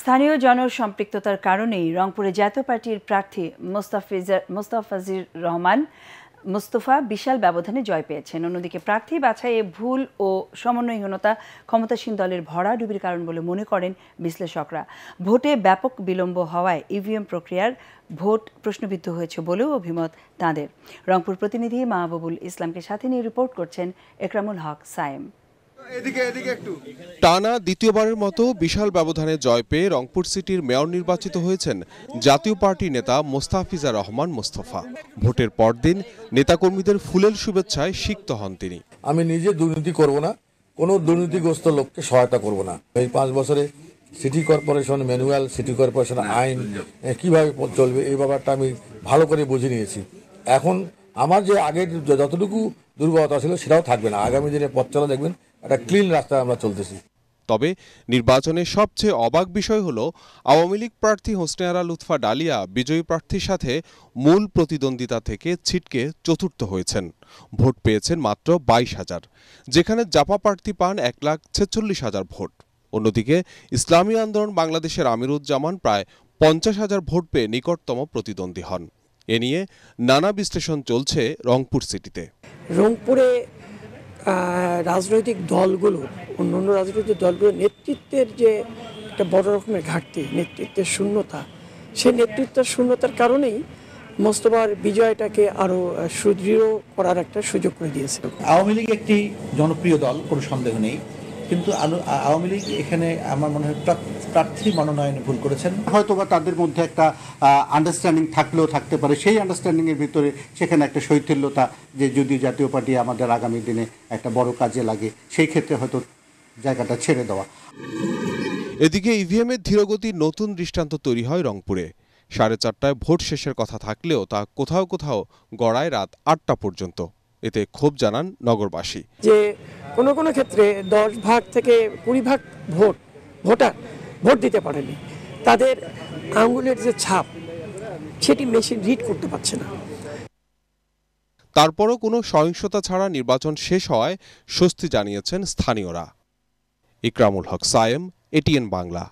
স্থানীয় জনসম্পৃক্ততার কারণেই রংপুরে জাতীয় পার্টির প্রার্থী মোস্তাফিজার মোস্তাফাজির রহমান, মোস্তফা বিশাল ব্যবধানে জয় পেয়েছেন। অন্যদিকে প্রার্থী বাছাইয়ে ভুল ও সমন্বয়হীনতা ক্ষমতাসীন দলের ভরাডুবির কারণ বলে মনে করেন বিশ্লেষকরা। ভোটে ব্যাপক বিলম্ব হওয়ায় ইভিএম প্রক্রিয়ার ভোট প্রশ্নবিদ্ধ হয়েছে বলেও অভিমত তাঁদের। রংপুর প্রতিনিধি মাহবুবুল ইসলামকে সাথে নিয়ে রিপোর্ট করছেন একরামুল হক সায়েম। টানা দ্বিতীয়বারের মতো বিশাল ব্যবধানে জয় পেয়ে রংপুর সিটির মেয়র নির্বাচিত হয়েছেন জাতীয় পার্টি নেতা মোস্তাফিজা রহমান মোস্তফা। ভোটের পরদিন নেতাকর্মীদের ফুলেল শুভেচ্ছায় সিক্ত হন তিনি। আমি নিজে দুর্নীতি করব না কোনো দুর্নীতিগ্রস্ত লোককে সহায়তা করব না। এই পাঁচ বছরে city corporation manual city corporation আইন কীভাবে চলবে এই ব্যাপারটা আমি ভালো করে বুঝে নিয়েছি। এখন আমার যে আগের যতটুকু দুর্বলতা ছিল সেটাও থাকবে না। আগামী দিনে পথ চলা দেখবেন একটা ক্লিন রাস্তায় আমরা চলতেছি। তবে নির্বাচনে সবচেয়ে অবাক বিষয় হল আওয়ামী লীগ প্রার্থী হোসনে আরা লুৎফা ডালিয়া বিজয়ী প্রার্থীর সাথে মূল প্রতিদ্বন্দ্বিতা থেকে ছিটকে চতুর্থ হয়েছেন। ভোট পেয়েছেন মাত্র বাইশ হাজার যেখানে জাপা প্রার্থী পান এক লাখ ছেচল্লিশ হাজার ভোট। অন্যদিকে ইসলামী আন্দোলন বাংলাদেশের আমিরুজ্জামান প্রায় পঞ্চাশ হাজার ভোট পেয়ে নিকটতম প্রতিদ্বন্দ্বী হন। এ নিয়ে নানা বিশ্লেষণ চলছে রংপুর সিটিতে। রংপুরে রাজনৈতিক দলগুলো অন্য অন্য রাজনৈতিক দলগুলোর নেতৃত্বের যে একটা বড় রকমের ঘাটতি, নেতৃত্বের শূন্যতা, সেই নেতৃত্বের শূন্যতার কারণেই মোস্তফার বিজয়টাকে আরও সুদৃঢ় করার একটা সুযোগ করে দিয়েছে। আওয়ামী লীগ একটি জনপ্রিয় দল, কোনো সন্দেহ নেই। কিন্তু আওয়ামী লীগ এখানে আমার মনে হয় প্রার্থী মনোনয়নে ভুল করেছেন। হয়তোবা তাদের মধ্যে একটা আন্ডারস্ট্যান্ডিং থাকলেও থাকতে পারে। সেই আন্ডারস্ট্যান্ডিং এর ভিতরে সেখানে একটা শৈথিল্যতা যে যদি জাতীয় পার্টি আমাদের আগামী দিনে একটা বড় কাজে লাগে সেই ক্ষেত্রে হয়তো জায়গাটা ছেড়ে দেওয়া। এদিকে ইভিএমের ধীরগতির নতুন দৃষ্টান্ত তৈরি হয় রংপুরে। সাড়ে চারটায় ভোট শেষের কথা থাকলেও তা কোথাও কোথাও গড়ায় রাত আটটা পর্যন্ত। এতে ক্ষোভ জানান নগরবাসী। যে কোনো কোনো ক্ষেত্রে দশ ভাগ থেকে কুড়ি ভাগ ভোট, ভোটার ভোট দিতে পারেনি। তাদের আঙ্গুলের যে ছাপ, সেটি মেশিন রিড করতে পারছে না। তারপরও কোনো সহিংসতা ছাড়া নির্বাচন শেষ হওয়ায় স্বস্তি জানিয়েছেন স্থানীয়রা। ইকরামুল হক, সায়েম, এটিএন বাংলা।